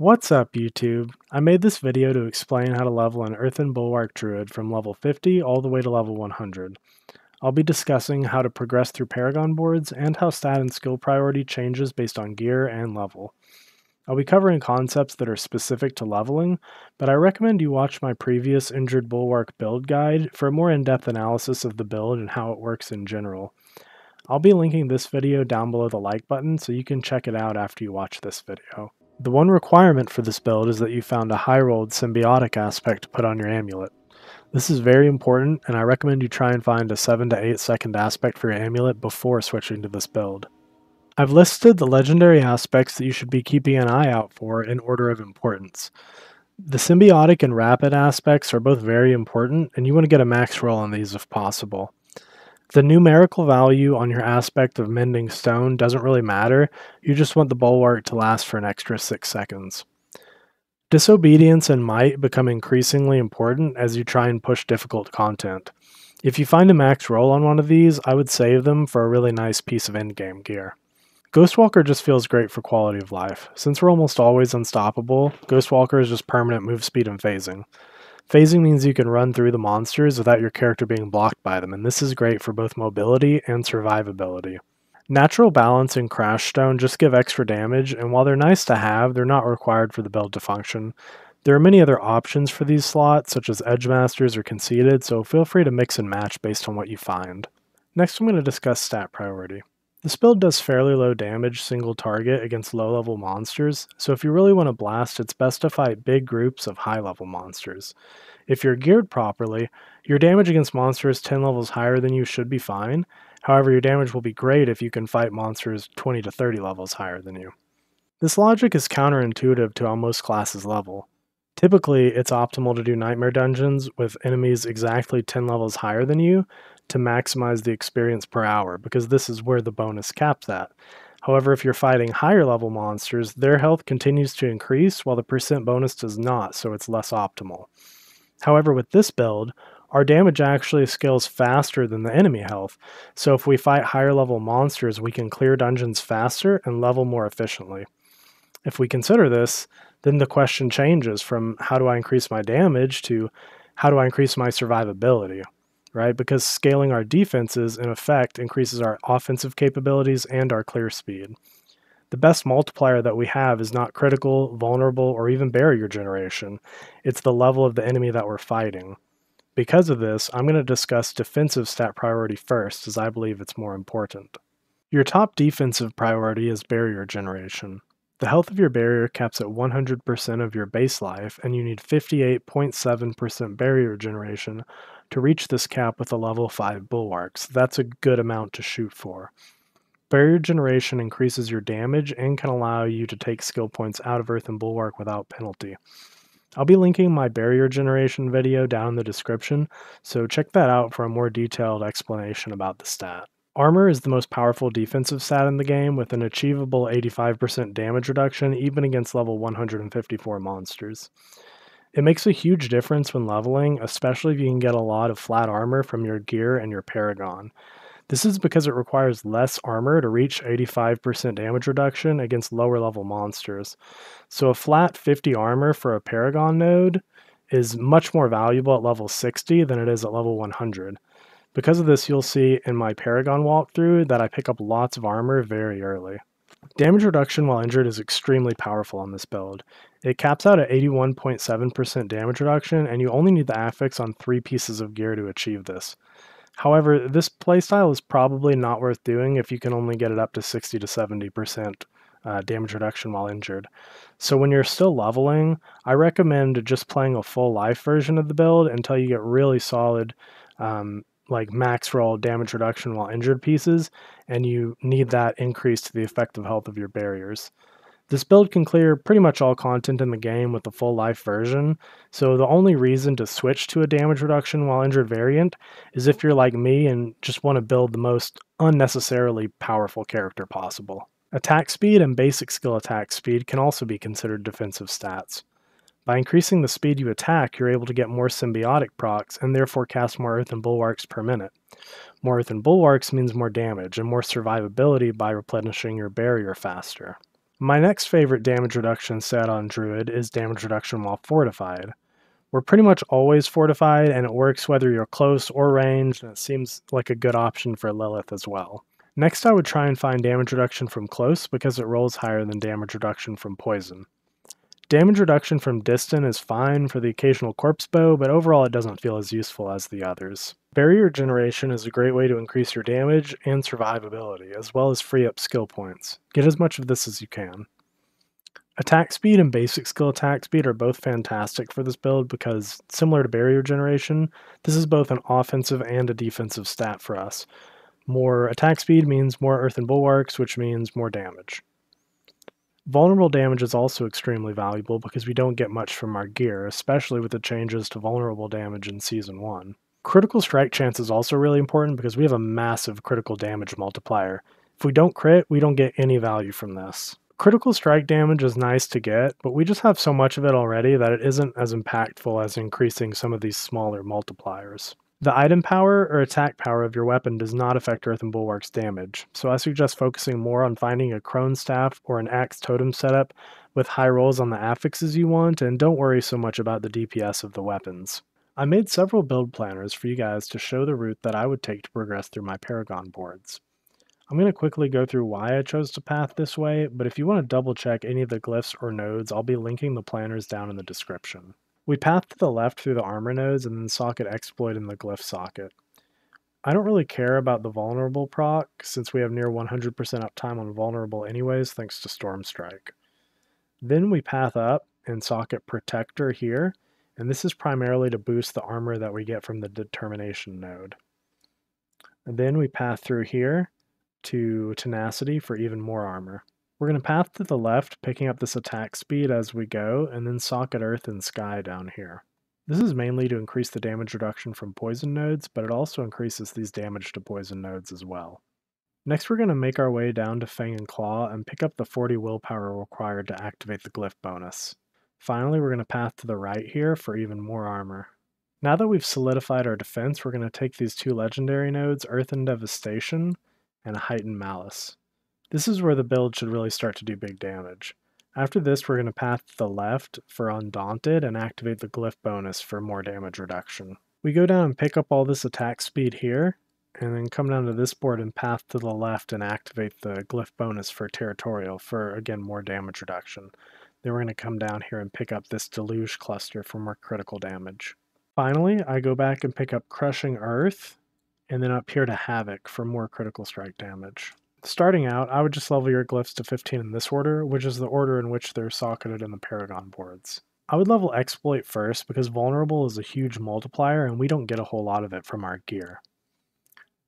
What's up YouTube? I made this video to explain how to level an Earthen Bulwark Druid from level 50 all the way to level 100. I'll be discussing how to progress through Paragon boards and how stat and skill priority changes based on gear and level. I'll be covering concepts that are specific to leveling, but I recommend you watch my previous Injured Bulwark build guide for a more in-depth analysis of the build and how it works in general. I'll be linking this video down below the like button so you can check it out after you watch this video. The one requirement for this build is that you found a high rolled symbiotic aspect to put on your amulet. This is very important and I recommend you try and find a 7 to 8 second aspect for your amulet before switching to this build. I've listed the legendary aspects that you should be keeping an eye out for in order of importance. The symbiotic and rapid aspects are both very important and you want to get a max roll on these if possible. The numerical value on your aspect of Mending Stone doesn't really matter, you just want the bulwark to last for an extra 6 seconds. Disobedience and might become increasingly important as you try and push difficult content. If you find a max roll on one of these, I would save them for a really nice piece of endgame gear. Ghostwalker just feels great for quality of life. Since we're almost always unstoppable, Ghostwalker is just permanent move speed and phasing. Phasing means you can run through the monsters without your character being blocked by them, and this is great for both mobility and survivability. Natural Balance and Crash Stone just give extra damage, and while they're nice to have, they're not required for the build to function. There are many other options for these slots, such as Edgemaster's or Conceited, so feel free to mix and match based on what you find. Next I'm going to discuss stat priority. This build does fairly low damage single target against low level monsters, so if you really want to blast, it's best to fight big groups of high level monsters. If you're geared properly, your damage against monsters 10 levels higher than you should be fine, however your damage will be great if you can fight monsters 20 to 30 levels higher than you. This logic is counterintuitive to almost classes level. Typically, it's optimal to do nightmare dungeons with enemies exactly 10 levels higher than you to maximize the experience per hour, because this is where the bonus caps at. However, if you're fighting higher level monsters, their health continues to increase while the percent bonus does not, so it's less optimal. However, with this build, our damage actually scales faster than the enemy health, so if we fight higher level monsters, we can clear dungeons faster and level more efficiently. If we consider this, then the question changes from how do I increase my damage to how do I increase my survivability, right? Because scaling our defenses, in effect, increases our offensive capabilities and our clear speed. The best multiplier that we have is not critical, vulnerable, or even barrier generation. It's the level of the enemy that we're fighting. Because of this, I'm going to discuss defensive stat priority first, as I believe it's more important. Your top defensive priority is barrier generation. The health of your barrier caps at 100% of your base life, and you need 58.7% barrier generation to reach this cap with a level 5 bulwarks. That's a good amount to shoot for. Barrier generation increases your damage and can allow you to take skill points out of Earthen Bulwark without penalty. I'll be linking my barrier generation video down in the description, so check that out for a more detailed explanation about the stat. Armor is the most powerful defensive stat in the game with an achievable 85% damage reduction even against level 154 monsters. It makes a huge difference when leveling, especially if you can get a lot of flat armor from your gear and your paragon. This is because it requires less armor to reach 85% damage reduction against lower level monsters. So a flat 50 armor for a paragon node is much more valuable at level 60 than it is at level 100. Because of this, you'll see in my Paragon walkthrough that I pick up lots of armor very early. Damage reduction while injured is extremely powerful on this build. It caps out at 81.7% damage reduction, and you only need the affix on 3 pieces of gear to achieve this. However, this playstyle is probably not worth doing if you can only get it up to 60 to 70% uh, damage reduction while injured. So when you're still leveling, I recommend just playing a full life version of the build until you get really solid um, like max roll damage reduction while injured pieces, and you need that increase to the effective health of your barriers. This build can clear pretty much all content in the game with the full life version, so the only reason to switch to a damage reduction while injured variant is if you're like me and just want to build the most unnecessarily powerful character possible. Attack speed and basic skill attack speed can also be considered defensive stats. By increasing the speed you attack, you're able to get more symbiotic procs and therefore cast more earthen bulwarks per minute. More earthen bulwarks means more damage and more survivability by replenishing your barrier faster. My next favorite damage reduction set on Druid is damage reduction while fortified. We're pretty much always fortified, and it works whether you're close or ranged, and it seems like a good option for Lilith as well. Next, I would try and find damage reduction from close because it rolls higher than damage reduction from poison. Damage reduction from distant is fine for the occasional corpse bow, but overall it doesn't feel as useful as the others. Barrier generation is a great way to increase your damage and survivability, as well as free up skill points. Get as much of this as you can. Attack speed and basic skill attack speed are both fantastic for this build because, similar to barrier generation, this is both an offensive and a defensive stat for us. More attack speed means more earthen bulwarks, which means more damage. Vulnerable damage is also extremely valuable because we don't get much from our gear, especially with the changes to vulnerable damage in Season 1. Critical strike chance is also really important because we have a massive critical damage multiplier. If we don't crit, we don't get any value from this. Critical strike damage is nice to get, but we just have so much of it already that it isn't as impactful as increasing some of these smaller multipliers. The item power or attack power of your weapon does not affect Earthen Bulwark's damage, so I suggest focusing more on finding a Crone Staff or an Axe Totem setup with high rolls on the affixes you want, and don't worry so much about the DPS of the weapons. I made several build planners for you guys to show the route that I would take to progress through my Paragon boards. I'm going to quickly go through why I chose to path this way, but if you want to double check any of the glyphs or nodes, I'll be linking the planners down in the description. We path to the left through the armor nodes and then socket exploit in the glyph socket. I don't really care about the vulnerable proc, since we have near 100% uptime on vulnerable anyways thanks to Storm Strike. Then we path up and socket protector here, and this is primarily to boost the armor that we get from the determination node. And then we path through here to Tenacity for even more armor. We're going to path to the left, picking up this attack speed as we go, and then socket Earth and Sky down here. This is mainly to increase the damage reduction from poison nodes, but it also increases these damage to poison nodes as well. Next we're going to make our way down to Fang and Claw and pick up the 40 willpower required to activate the glyph bonus. Finally, we're going to path to the right here for even more armor. Now that we've solidified our defense, we're going to take these two legendary nodes, Earthen Devastation and Heightened Malice. This is where the build should really start to do big damage. After this, we're going to path to the left for Undaunted and activate the glyph bonus for more damage reduction. We go down and pick up all this attack speed here, and then come down to this board and path to the left and activate the glyph bonus for Territorial for, again, more damage reduction. Then we're going to come down here and pick up this Deluge cluster for more critical damage. Finally, I go back and pick up Crushing Earth, and then up here to Havoc for more critical strike damage. Starting out, I would just level your glyphs to 15 in this order, which is the order in which they're socketed in the Paragon boards. I would level Exploit first because Vulnerable is a huge multiplier and we don't get a whole lot of it from our gear.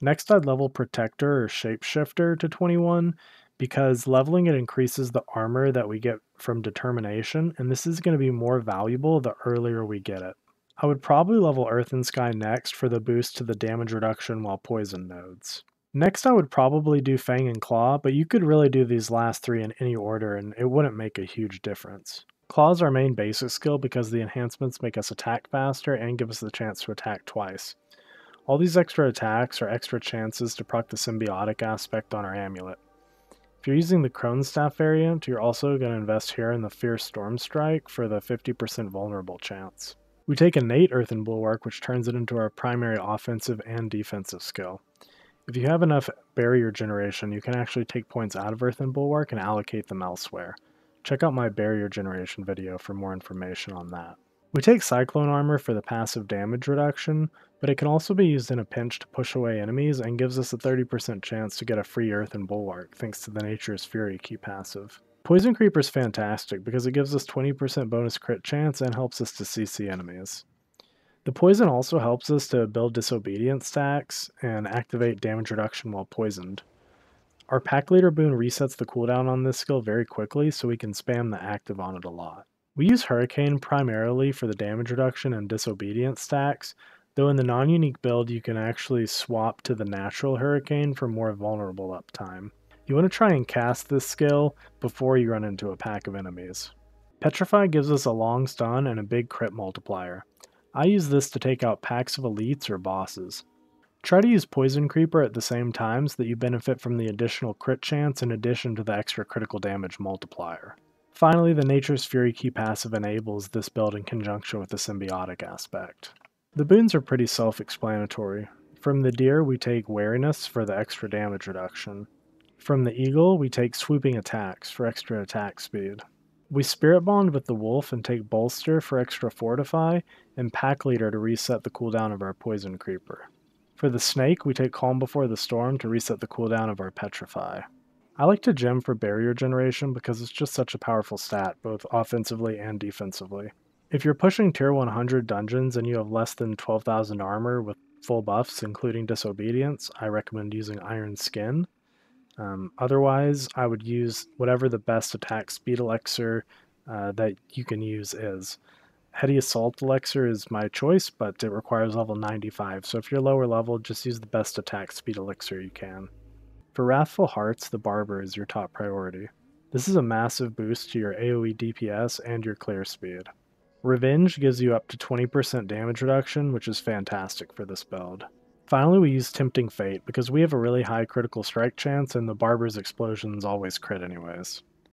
Next I'd level Protector or Shapeshifter to 21 because leveling it increases the armor that we get from Determination and this is going to be more valuable the earlier we get it. I would probably level Earth and Sky next for the boost to the damage reduction while poison nodes. Next I would probably do Fang and Claw, but you could really do these last three in any order and it wouldn't make a huge difference. Claw is our main basic skill because the enhancements make us attack faster and give us the chance to attack twice. All these extra attacks are extra chances to proc the symbiotic aspect on our amulet. If you're using the Crone Staff variant, you're also going to invest here in the Fierce Storm Strike for the 50% vulnerable chance. We take innate Earthen Bulwark, which turns it into our primary offensive and defensive skill. If you have enough barrier generation, you can actually take points out of Earthen Bulwark and allocate them elsewhere. Check out my barrier generation video for more information on that. We take Cyclone Armor for the passive damage reduction, but it can also be used in a pinch to push away enemies and gives us a 30% chance to get a free Earthen Bulwark thanks to the Nature's Fury key passive. Poison Creeper is fantastic because it gives us 20% bonus crit chance and helps us to CC enemies. The poison also helps us to build disobedience stacks and activate damage reduction while poisoned. Our pack leader boon resets the cooldown on this skill very quickly so we can spam the active on it a lot. We use Hurricane primarily for the damage reduction and disobedience stacks, though in the non-unique build you can actually swap to the natural Hurricane for more vulnerable uptime. You want to try and cast this skill before you run into a pack of enemies. Petrify gives us a long stun and a big crit multiplier. I use this to take out packs of elites or bosses. Try to use Poison Creeper at the same time so that you benefit from the additional crit chance in addition to the extra critical damage multiplier. Finally, the Nature's Fury key passive enables this build in conjunction with the symbiotic aspect. The boons are pretty self-explanatory. From the deer, we take wariness for the extra damage reduction. From the eagle, we take swooping attacks for extra attack speed. We spirit bond with the wolf and take bolster for extra fortify, and pack leader to reset the cooldown of our poison creeper. For the snake, we take Calm Before the Storm to reset the cooldown of our Petrify. I like to gem for barrier generation because it's just such a powerful stat, both offensively and defensively. If you're pushing tier 100 dungeons and you have less than 12,000 armor with full buffs, including disobedience, I recommend using Iron Skin. Um, otherwise, I would use whatever the best attack speed elixir uh, that you can use is. Heady Assault Elixir is my choice, but it requires level 95, so if you're lower level, just use the best attack speed elixir you can. For Wrathful Hearts, the Barber is your top priority. This is a massive boost to your AoE DPS and your clear speed. Revenge gives you up to 20% damage reduction, which is fantastic for this build. Finally, we use Tempting Fate because we have a really high critical strike chance and the Barber's explosions always crit anyways.